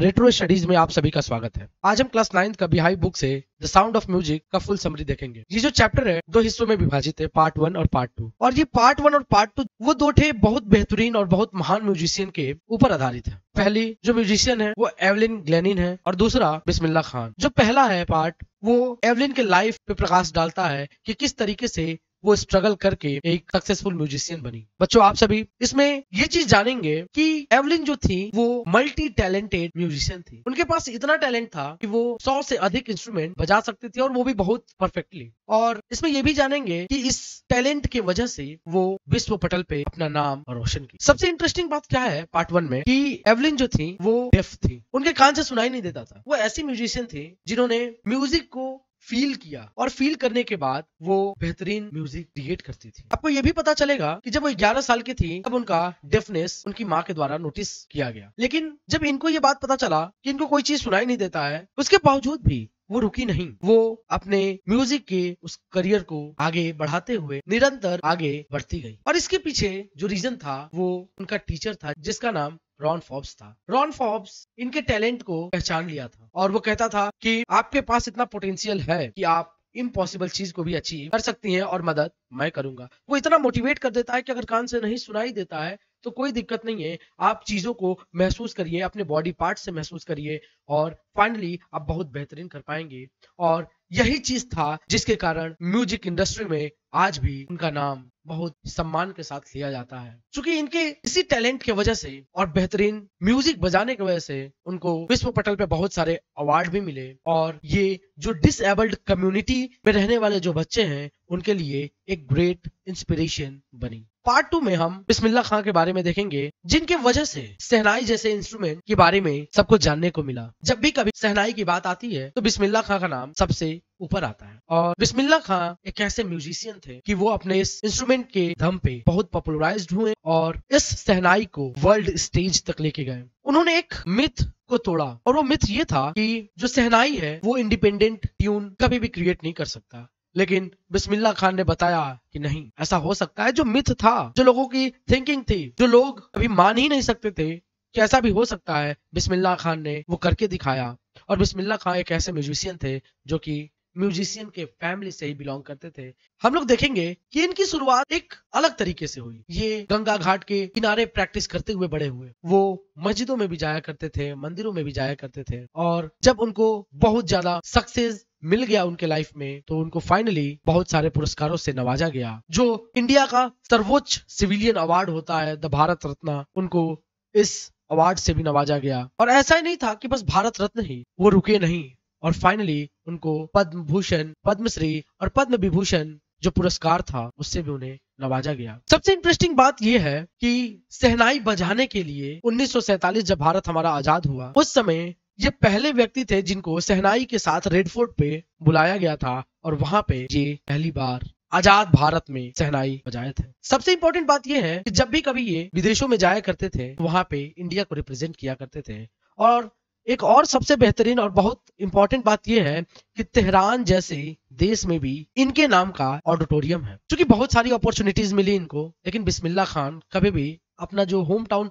Retro studies में आप सभी का स्वागत है। आज हम क्लास नाइन्थ का बिहाई बुक से द साउंड ऑफ़ म्यूज़िक का फुल समरी देखेंगे। ये जो चैप्टर है, दो हिस्सों में विभाजित है पार्ट वन और पार्ट टू और ये पार्ट वन और पार्ट टू वो दो थे बहुत बेहतरीन और बहुत महान म्यूजिशियन के ऊपर आधारित है। पहली जो म्यूजिशियन है, वो एवलिन ग्लेनिन है और दूसरा बिस्मिल्ला खान। जो पहला है पार्ट वो एवलिन के लाइफ पे प्रकाश डालता है कि किस तरीके से वो स्ट्रगल करके एक सक्सेसफुल म्यूजिशियन बनी। बच्चों, आप सभी, इसमें ये चीज़ जानेंगे कि एवलिन जो थी, वो मल्टी टैलेंटेड म्यूजिशियन थी। उनके पास इतना टैलेंट था कि वो सौ से अधिक इंस्ट्रूमेंट बजा सकती थी और वो भी बहुत परफेक्टली और इसमें ये भी जानेंगे कि इस टैलेंट की वजह से वो विश्व पटल पे अपना नाम रोशन की सबसे इंटरेस्टिंग बात क्या है पार्ट वन में कि एवलिन जो थी, वो डेफ थी। उनके कान से सुनाई नहीं देता था। वो ऐसी म्यूजिशियन थी जिन्होंने म्यूज़िक को फील किया और फील करने के बाद वो बेहतरीन म्यूज़िक क्रिएट करती थी। आपको ये भी पता चलेगा कि जब वो 11 साल की थी, तब उनका डेफनेस उनकी माँ के द्वारा नोटिस किया गया। लेकिन जब इनको ये बात पता चला कि इनको कोई चीज़ सुनाई नहीं देता है, उसके बावजूद भी वो रुकी नहीं। वो अपने म्यूज़िक के उस करियर को आगे बढ़ाते हुए निरंतर आगे बढ़ती गई। और इसके पीछे जो रीजन था, वो उनका टीचर था, जिसका नाम रॉन फॉब्स था। रॉन फॉब्स इनके टैलेंट को पहचान लिया था और वो कहता था कि आपके पास इतना पोटेंशियल है कि आप इम्पॉसिबल चीज़ को भी अचीव कर सकती हैं और मदद मैं करूँगा। वो इतना मोटिवेट कर देता है कि अगर कान से नहीं सुनाई देता है तो कोई दिक्कत नहीं है। आप चीज़ों को महसूस करिए, अपने बॉडी पार्ट से महसूस करिए और फाइनली आप बहुत बेहतरीन कर पाएँगे। और यही चीज़ था जिसके कारण म्यूज़िक इंडस्ट्री में आज भी उनका नाम बहुत सम्मान के साथ लिया जाता है। क्योंकि इनके इसी टैलेंट की वजह से और बेहतरीन म्यूज़िक बजाने की वजह से उनको विश्व पटल पे बहुत सारे अवार्ड भी मिले और ये जो डिसएबल्ड कम्युनिटी में रहने वाले जो बच्चे हैं, उनके लिए एक ग्रेट इंस्पिरेशन बनी। पार्ट टू में हम बिस्मिल्ला खान के बारे में देखेंगे, जिनके वजह से सहनाई जैसे इंस्ट्रूमेंट के बारे में सबको जानने को मिला। जब भी कभी सहनाई की बात आती है तो बिस्मिल्ला खान का नाम सबसे ऊपर आता है। और बिस्मिल्ला खान एक ऐसे म्यूजिशियन थे कि वो अपने इस इंस्ट्रूमेंट के दम पे बहुत पॉपुलराइज हुए और इस सहनाई को वर्ल्ड स्टेज तक लेके गए। उन्होंने एक मिथ को तोड़ा और वो मिथ ये था कि जो सहनाई है, वो इंडिपेंडेंट ट्यून कभी भी क्रिएट नहीं कर सकता। लेकिन बिस्मिल्ला खान ने बताया कि नहीं, ऐसा हो सकता है, जो मिथ था, जो लोगों की थिंकिंग थी, जो लोग अभी मान ही नहीं सकते थे कि ऐसा भी हो सकता है बिस्मिल्ला खान ने वो करके दिखाया। और बिस्मिल्ला खान एक ऐसे म्यूजिशियन थे, जो कि म्यूजिशियन के फैमिली से ही बिलोंग करते थे। हम लोग देखेंगे कि इनकी शुरुआत एक अलग तरीके से हुई। ये गंगा घाट के किनारे प्रैक्टिस करते हुए बड़े हुए। वो मस्जिदों में भी जाया करते थे, मंदिरों में भी जाया करते थे और जब उनको बहुत ज़्यादा सक्सेस मिल गया उनके लाइफ में तो उनको फाइनली बहुत सारे पुरस्कारों से नवाजा गया, जो इंडिया का सर्वोच्च सिविलियन अवार्ड होता है, द भारत रत्न, उनको इस अवार्ड से भी नवाजा गया। और ऐसा ही नहीं था कि बस भारत रत्न ही, वो रुके नहीं। और फाइनली उनको पद्म भूषण पद्मश्री और पद्म विभूषण जो पुरस्कार था, उससे भी उन्हें नवाजा गया। सबसे इंटरेस्टिंग बात यह है कि सहनाई बजाने के लिए 1947 जब भारत हमारा आज़ाद हुआ, उस समय ये पहले व्यक्ति थे जिनको सहनाई के साथ रेड फोर्ट पे बुलाया गया था और वहाँ पे ये पहली बार आज़ाद भारत में सहनाई बजाए थे। सबसे इंपॉर्टेंट बात यह है कि जब भी कभी ये विदेशों में जाया करते थे, वहाँ पे इंडिया को रिप्रेजेंट किया करते थे और एक और सबसे बेहतरीन और बहुत इंपॉर्टेंट बात यह है कि तेहरान जैसे देश में भी इनके नाम का ऑडिटोरियम है। क्योंकि बहुत सारी अपॉर्चुनिटीज़ मिली इनको, लेकिन बिस्मिल्ला खान कभी भी अपना जो होम टाउन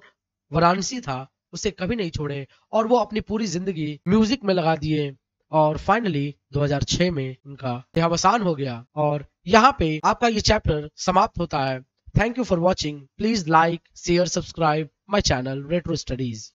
वाराणसी था, उसे कभी नहीं छोड़े और वो अपनी पूरी ज़िंदगी म्यूज़िक में लगा दिए और फाइनली 2006 में उनका देहावसान हो गया और यहाँ पे आपका ये चैप्टर समाप्त होता है। Thank you for watching please like share subscribe my channel retro studies